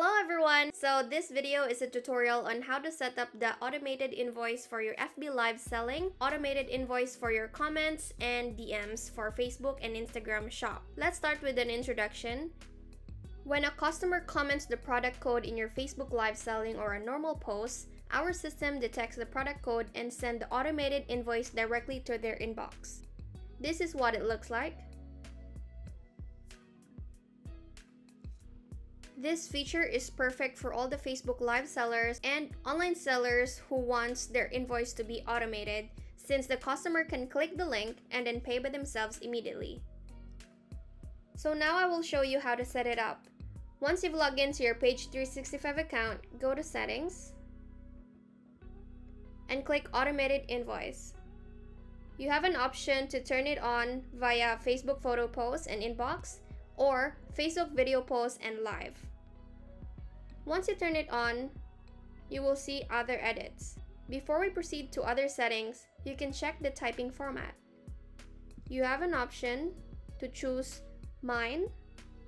Hello everyone! So this video is a tutorial on how to set up the automated invoice for your FB Live selling, automated invoice for your comments, and DMs for Facebook and Instagram shop. Let's start with an introduction. When a customer comments the product code in your Facebook Live selling or a normal post, our system detects the product code and send the automated invoice directly to their inbox. This is what it looks like. This feature is perfect for all the Facebook Live sellers and online sellers who wants their invoice to be automated since the customer can click the link and then pay by themselves immediately. So now I will show you how to set it up. Once you've logged into your Page 365 account, go to Settings and click Automated Invoice. You have an option to turn it on via Facebook photo post and inbox or Facebook video post and live. Once you turn it on, you will see other edits. Before we proceed to other settings, you can check the typing format. You have an option to choose mine,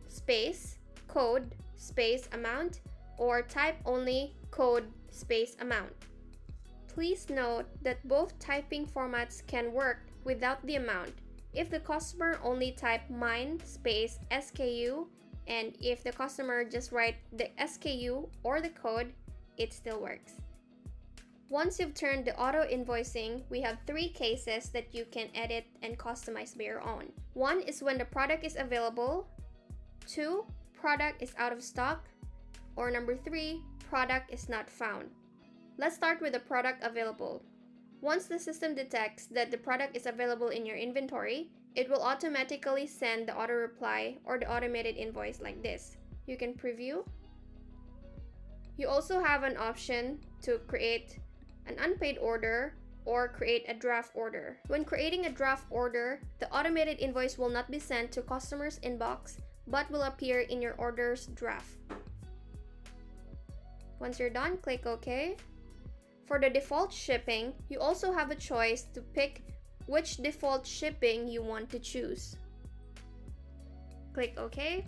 space, code, space amount, or type only code space amount. Please note that both typing formats can work without the amount if the customer only type mine space SKU and if the customer just write the SKU or the code, it still works. Once you've turned the auto invoicing, we have three cases that you can edit and customize by your own. One is when the product is available, two, product is out of stock, or number three, product is not found. Let's start with the product available. Once the system detects that the product is available in your inventory, it will automatically send the auto reply or the automated invoice like this. You can preview. You also have an option to create an unpaid order or create a draft order. When creating a draft order, the automated invoice will not be sent to customer's inbox but will appear in your order's draft. Once you're done, click OK. For the default shipping, you also have a choice to pick which default shipping you want to choose. Click OK.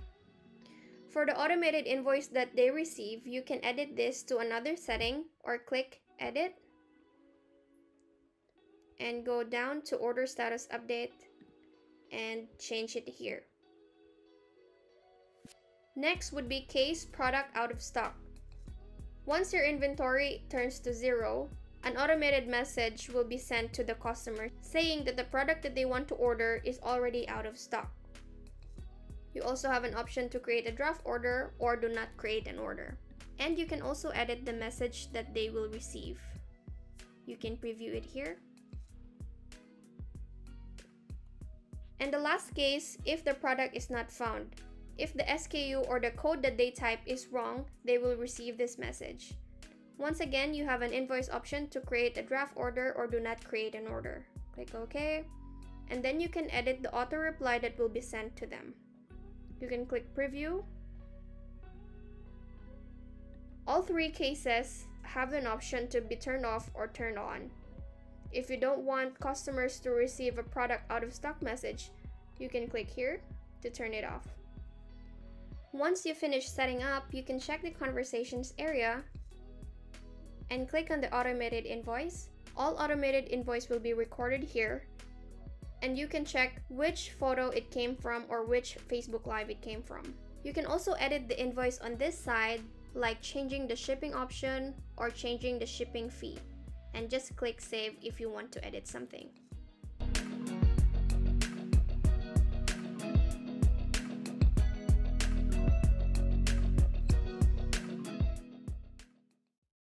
For the automated invoice that they receive, you can edit this to another setting or click Edit and go down to Order Status Update and change it here. Next would be case product out of stock. Once your inventory turns to zero, an automated message will be sent to the customer saying that the product that they want to order is already out of stock. You also have an option to create a draft order or do not create an order. And you can also edit the message that they will receive. You can preview it here. And the last case, if the product is not found. If the SKU or the code that they type is wrong, they will receive this message. Once again, you have an invoice option to create a draft order or do not create an order. Click OK. And then you can edit the auto reply that will be sent to them. You can click preview. All three cases have an option to be turned off or turned on. If you don't want customers to receive a product out of stock message, you can click here to turn it off. Once you finish setting up, you can check the conversations area and click on the automated invoice. All automated invoice will be recorded here and you can check which photo it came from or which Facebook Live it came from. You can also edit the invoice on this side like changing the shipping option or changing the shipping fee and just click save if you want to edit something.